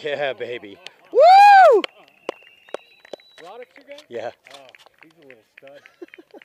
Yeah, baby. Woo! Roddick's your guy? Yeah. Oh, he's a little stud.